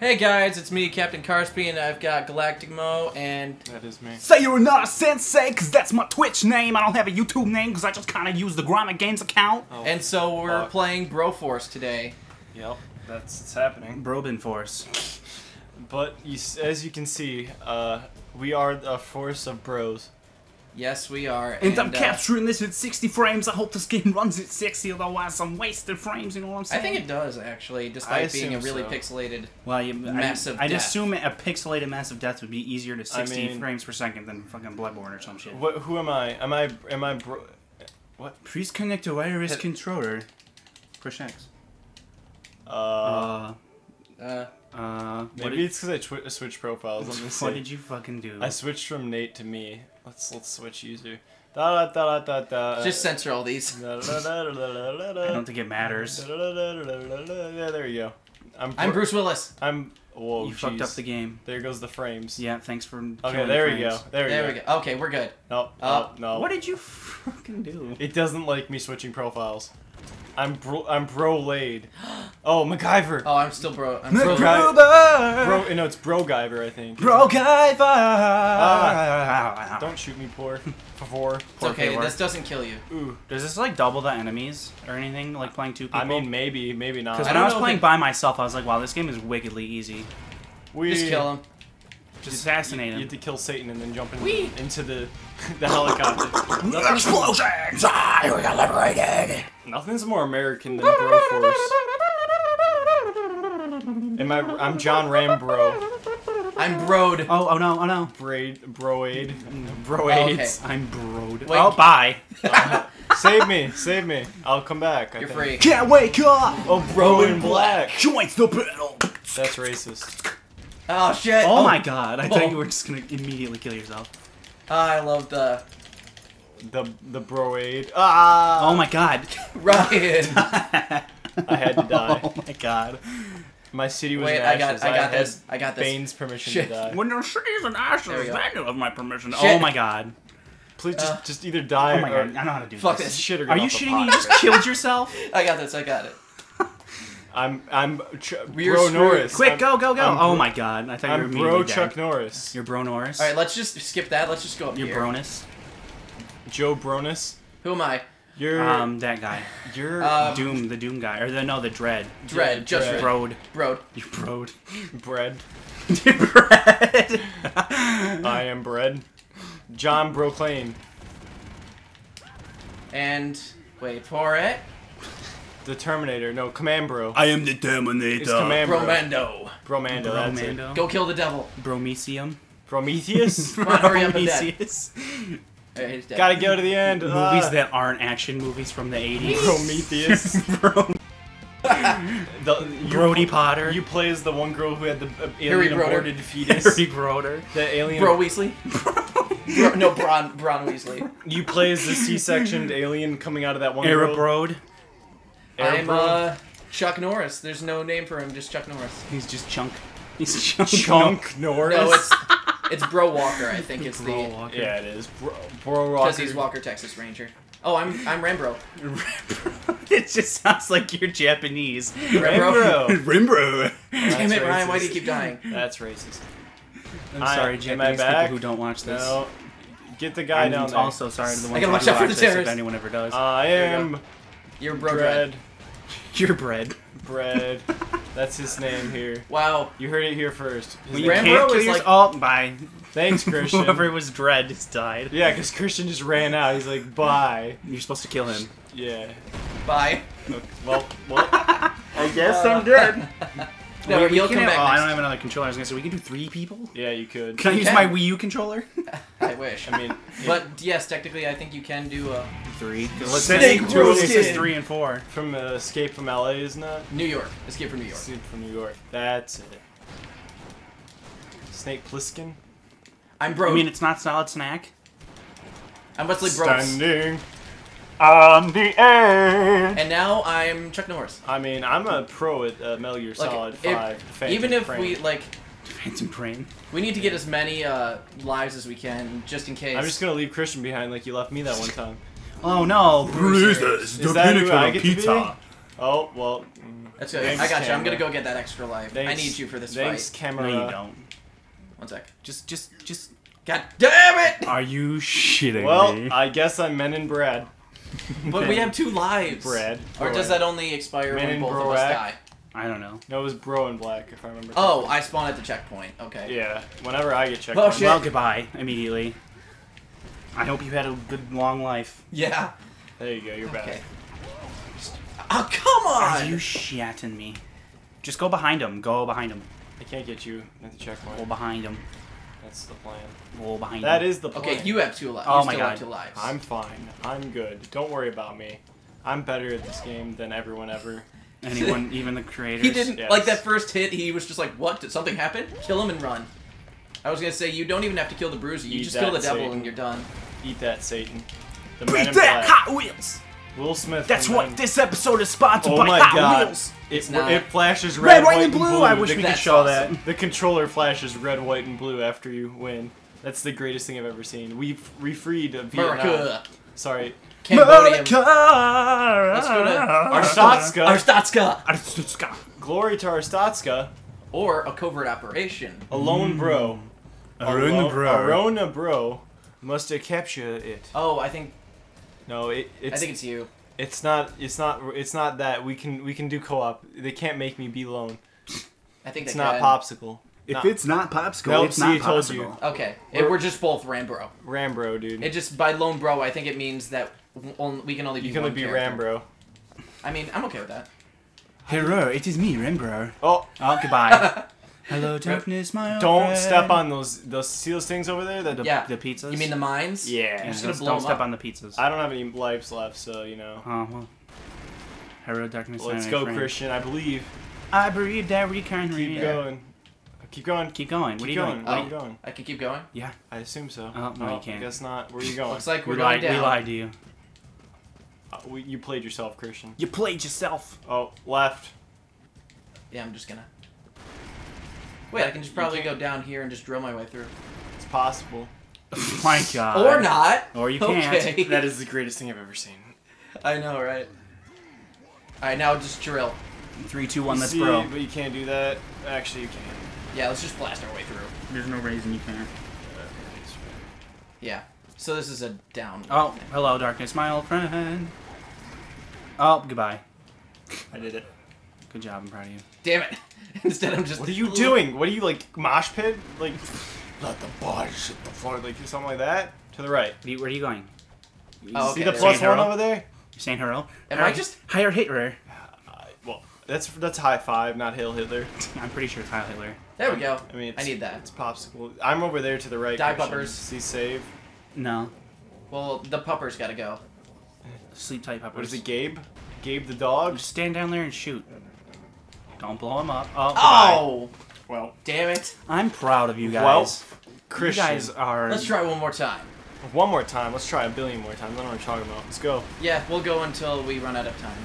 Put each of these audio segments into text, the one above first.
Hey guys, it's me, Captain Carsby, and I've got Galactic Mo, and That is me. Say you're not a sensei, cause that's my Twitch name. I don't have a YouTube name, cause I just kinda use the Grommet Games account. Oh, and so we're fuck. playing Broforce today. Yep, that's it's happening. Brobin Force. But you, as you can see, uh, we are a force of bros. Yes, we are. And, I'm uh, capturing this at 60 frames. I hope this game runs at 60, otherwise I'm wasted frames, you know what I'm saying? I think it does actually, despite being a really so. pixelated. Well, you, Massive I, I'd assume a pixelated massive death would be easier to 60 mean- frames per second than fucking Bloodborne or some shit. What? Who am I? Am I? Am I bro? What? Please connect a wireless Hit- controller. Push X. Uh, what maybe did, it's because I twi- switched profiles. Let me see. what did you fucking do? I switched from Nate to me. Let's let's switch user. Da da da da da da. just censor all these. Da, da, da, da, da, da, da. I don't think it matters. Da, da, da, da, da, da, da. Yeah, there you go. I'm. I'm Bruce Willis. I'm. Whoa, you fucked up the game. There goes the frames. Yeah, thanks for. Okay, there the we go. frames. There we There go. we go. Okay, we're good. No, Uh, no, no. What did you fucking do? It doesn't like me switching profiles. I'm bro. I'm bro laid. Oh, MacGyver. Oh, I'm still bro. I'm bro. MacGruber! Bro, no, it's Bro Guyver, I think. Bro Guyver! Ah. Don't shoot me, poor. Favor. It's okay. favor. This doesn't kill you. Ooh. Does this like double the enemies or anything? Like playing two people? I mean, maybe, maybe not. because when I don't was playing it- by myself, I was like, wow, this game is wickedly easy. we Just kill him. Just assassinate You him. You have to kill Satan and then jump in, into the the helicopter. Explosions! I we got liberated! Nothing's more American than Bro Force. Am I? I'm John Rambro. I'm broed. Oh, oh no, oh no. Braid, Broade, Oh, Broades. I'm broed. Wait. Oh, bye. save me, save me. I'll come back. I You're think. free. Can't wake up! Oh, Bro in black. Joins the battle! That's racist. Oh shit. Oh, my oh. god, I Oh. thought you were just gonna immediately kill yourself. I love the The the Broade. Ah. Oh my god. Ryan. I had to die. Oh my god. My city was Wait, in I got. I got had this. I got this. Bane's permission Shit. to die. When your city's in There ashes, we go. then you have my permission. Shit. Oh my god. Please just Uh, just either die Oh my or god, I know how to do Fuck this. this. shit or Are get you off the shitting me? You just killed yourself? I got this. I got it. I'm I'm Ch- We're Bro screwed. Norris. Quick, I'm, go, go, go. I'm oh bro- my god, I thought you were I'm immediately Bro dead. Chuck Norris. You're Bro Norris. All right, let's just skip that. Let's just go up You're here. Bronus. Joe Bronus. Who am I? You're Um, that guy. you're Um, Doom, the Doom guy. Or the, no, the Dread. Dread. Just Dread. Dread. Broed. Broed. You broed. bread. bread. I am bread. John Broclane. And wait for it. The Terminator. No, Command Bro. I am the Terminator. It's Command Bro. Bromendo. Bromando. That's it. Bromando. Go kill the devil. Bromesium. Prometheus. Come on, hurry up and dead. Prometheus. Alright. Gotta go to the end. Movies Ah. that aren't action movies from the 80s. Prometheus. Bro- the, you, Brody Potter. You play as the one girl who had the uh, alien Broder. aborted fetus. Harry Broder. the alien. Bro Weasley. Bro, no, Bron. Bron Weasley. You play as the C-sectioned alien coming out of that one Era girl. Brode. I'm Bro. uh Chuck Norris. There's no name for him. Just Chuck Norris. He's just chunk. He's chunk. Chunk Norris. No, it's it's Bro Walker. I think it's Bro the Walker. Yeah, it is. Bro, bro Walker. because he's Walker Texas Ranger. Oh, I'm I'm Rembro. it just sounds like you're Japanese. Rembro. Rembro. Rimbro. Damn it, That's Ryan. Why do you keep dying? That's racist. I'm I- sorry, am I Japanese people who don't watch this. No. Get the guy I'm down there. also sorry to the ones gotta who watch do out for watch the this, if anyone ever does. I am You're Bro Dread. bread. you're bread. Bread. That's his name here. Wow. You heard it here first. His Well, name- you Rambo can't kill is yours- like- Oh, bye. Thanks, Christian. Whoever was dread just died. yeah, because Christian just ran out. He's like, bye. You're supposed to kill him. Yeah. Bye. Okay, Well, well. I guess uh, I'm dead. No, Wait, we you'll can come have- back. Oh, I don't have another controller. I was gonna say we can do three people. Yeah, you could. Can I use can. my Wii U controller? I wish. I mean, But yes, technically, I think you can do a Three. Let's Snake This is roasted. three and four. from uh, Escape from LA, isn't it? New York. Escape from New York. Escape from New York. That's it. Snake Plissken. I'm I mean, it's not solid snack. I'm Wesley Brooks. Standing on the edge. And now I'm Chuck Norris. I mean, I'm a pro at uh, Metal Gear Like, Solid if- 5. Phantom Even if Frame. we like, Phantom Brain. we need to get as many uh, lives as we can, just in case. I'm just gonna leave Christian behind like you left me that one time. Oh no, Bruises, Is that who I get to be? Oh, well. That's good. Thanks, I got you. I'm gonna go get that extra life. I need you for this Thanks, fight. camera. No, you don't. One sec. Just, just, just. God damn it! Are you shitting Well, me? I guess I'm Men and Brad. But we have two lives. Brad. Or does that only expire Man when in both of us die? I don't know. No, it was Bro and Black, if I remember. Oh, I spawn at the checkpoint. Okay. Yeah, whenever I get checked. Oh, shit. Well, goodbye immediately. I hope you had a good long life. Yeah. There you go, you're back. Oh come Are on! you shitting me? Just go behind him. Go behind him. I can't get you at the Go checkpoint. behind him. That's the plan. Go behind That him. is the plan. Okay, you have two lives. Oh you my still God. have two lives. I'm fine. I'm good. Don't worry about me. I'm better at this game than everyone ever. Anyone, even the creators. He didn't Yes. like that first hit. He was just like, "What? Did something happen? Kill him and run." I was gonna say you don't even have to kill the bruiser. You Eat just kill the that, devil Satan. and you're done. Eat that, Satan. The Beat Men that, Black. Hot Wheels. Will Smith. That's what Men- this episode is sponsored Oh by my Hot God. Wheels. It, It's not. it flashes Red, red, white, and blue. I wish we could show awesome. that. The controller flashes red, white, and blue after you win. That's the greatest thing I've ever seen. We we freed Vietnam. America, Sorry, Cambodia, Let's go to Arstotzka. Arstotzka, Arstotzka. Glory to Arstotzka. or a covert operation. A lone bro. Mm. Aruna Alo- bro. Arona bro must have captured it. Oh, I think No, it, it's I think it's you. it's not it's not it's not that we can we can do co-op. They can't make me be lone. I think It's they not can. popsicle. If Not- it's not popsicle, Nope, it's see, not I told popsicle. you. Okay, it, we're just both Rambro. Rambro, dude. It just by lone bro, I think it means that we can only be you can only be. Rambro. I mean, I'm okay with that. Hello, it is me, Rembro. Oh, Oh, goodbye. Hello, darkness, my old don't friend. step on those those see those things over there. That the, Yeah. the pizzas. You mean the mines? yeah. Yeah, just gonna don't, blow don't 'em step up. on the pizzas. I don't have any lives left, so you know. Oh well. Hello, darkness, Let's go, friend. Christian. I believe. I believe that we can Keep read. going. Keep going. Keep going. What Keep are you going. doing? Where Oh. are you going? I can keep going. Yeah, I assume so. Oh, no, you can't. I guess not. Where are you going? Looks like we we're going lied. We lied to you. Uh, we, you played yourself, Christian. You played yourself. Oh, left. Yeah, I'm just gonna. Wait, I can just probably go down here and just drill my way through. It's possible. my God. or not. Or you can't. Okay. That is the greatest thing I've ever seen. I know, right? Alright, now just drill. Three, two, one. Let's See, bro. But you can't do that. Actually, you can. Yeah, let's just blast our way through. There's no reason you can't. Yeah. So this is a down. Oh, hello, darkness, my old friend. Oh, goodbye. I did it. Good job. I'm proud of you. Damn it. Instead, I'm just. What are you doing? What are you like mosh pit? Like let the boys hit the floor, like something like that. To the right. Where where are you going? You Oh, See the plus we one over there? You're saying hurl? Am Hi- I just- higher Hitler? Uh, well, that's that's high five, not Hail Hitler. I'm pretty sure it's Heil Hitler. There we go. I mean, I need that. It's popsicle. I'm over there to the right. Die Christian. puppers. See save. No. Well, the pupper's gotta go. Sleep tight, puppers. What is it, Gabe? Gabe the dog. Just stand down there and shoot. Don't blow him up. Oh. Oh! Well, Damn it. I'm proud of you guys. well, you guys are. Let's try one more time. One more time. Let's try a billion more times. I don't know what you're talking about. Let's go. Yeah, we'll go until we run out of time.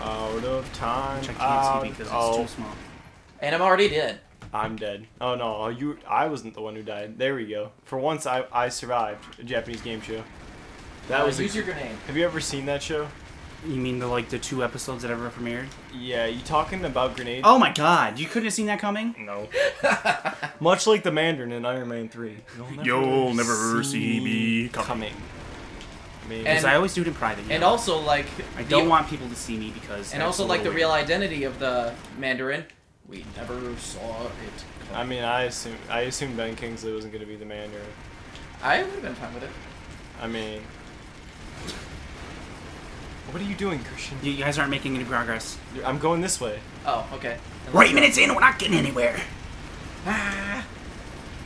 Out of time. Which I can't out- see because it's oh, too small. And I'm already dead. I'm dead. Oh no, you. I wasn't the one who died. There we go. For once, I I survived a Japanese game show. That Uh, was. a- use your grenade. have you ever seen that show? You mean the like the two episodes that ever premiered? Yeah, you talking about grenades? Oh my god, you couldn't have seen that coming? no. Much like the Mandarin in Iron Man Three. You'll never see me coming. I mean, And- Because I always do it in private. And know? also, like. I the- don't want people to see me because. And also, like, the little real identity of the Mandarin. We never saw it. I mean, I assume I assumed Ben Kingsley wasn't going to be the Mandarin. I would have been fine with it. I mean, what are you doing, Christian? You guys aren't making any progress. I'm going this way. Oh, okay. We're eight minutes in, we're not getting anywhere. Ah,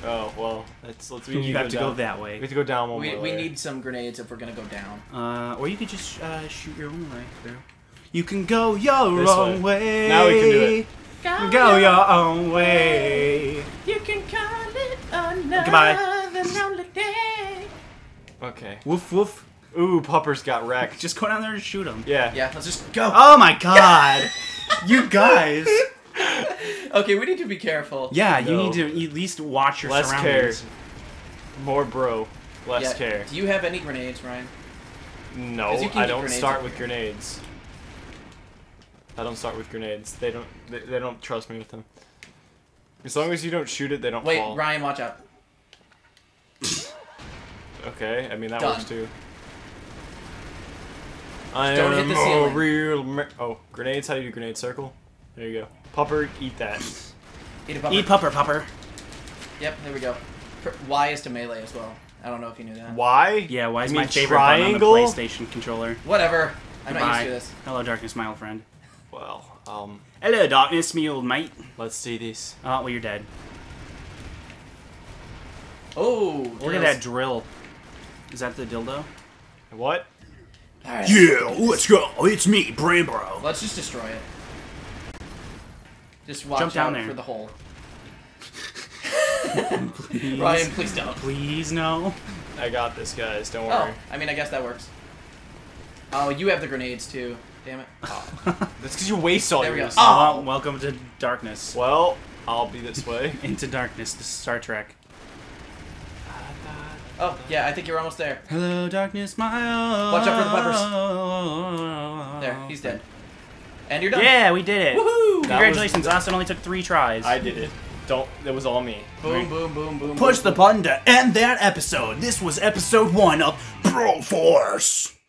Oh well, let's let's. We You have to go that way. We have to go down one we, more we layer. need some grenades if we're gonna go down. Uh, or you could just uh, shoot your own way through. You can go your This own way. Now we can do it. Go your own way. You can call it another Goodbye. lonely day. Okay. Woof woof. Ooh, Puppers got wrecked. Just go down there and shoot him. yeah. Yeah, let's just go. Oh my god. you guys. Okay, we need to be careful. Yeah, you need to at least watch your Less care. More bro. Less Yeah, care. Do you have any grenades, Ryan? No, I don't start with here. grenades. I don't start with grenades. They don't. They, they don't trust me with them. As long as you don't shoot it, they don't Wait, fall. Ryan, watch out. Okay, I mean that Done. works too. I don't am hit the a ceiling. real oh, grenades. How do you do grenade circle? There you go. Pupper, eat that. Eat a bumper. Eat pupper, pupper. Yep, there we go. Pr- Y is to melee as well. I don't know if you knew that. Why? Yeah, why is my favorite triangle? button on the PlayStation controller? Whatever. I'm not used to this. Hello, darkness, my old friend. Well, um, Hello, darkness, me old mate. let's see this. Oh, well, you're dead. Oh, Look at that drill. Is that the dildo? What? Alright. Yeah, let's go. It's me, Brain Bro. Let's just destroy it. Just watch Jump down out there. for the hole. Please. Ryan, please don't. Please, no. I got this, guys. Don't worry. Oh, worry. I mean, I guess that works. Oh, you have the grenades too. Damn it. That's because you waste all There we go. Oh. Oh, welcome to darkness. Well, I'll be this way. Into darkness. This is Star Trek. Oh, yeah, I think you're almost there. Hello, darkness, my old. Watch out for the puppers. There, he's dead. And you're done. Yeah, we did it. Woohoo! Congratulations, Austin only took three tries. I did it. Don't. That was all me. Boom, boom, boom, boom. Push boom, the boom. button to end that episode. This was episode one of Bro Force.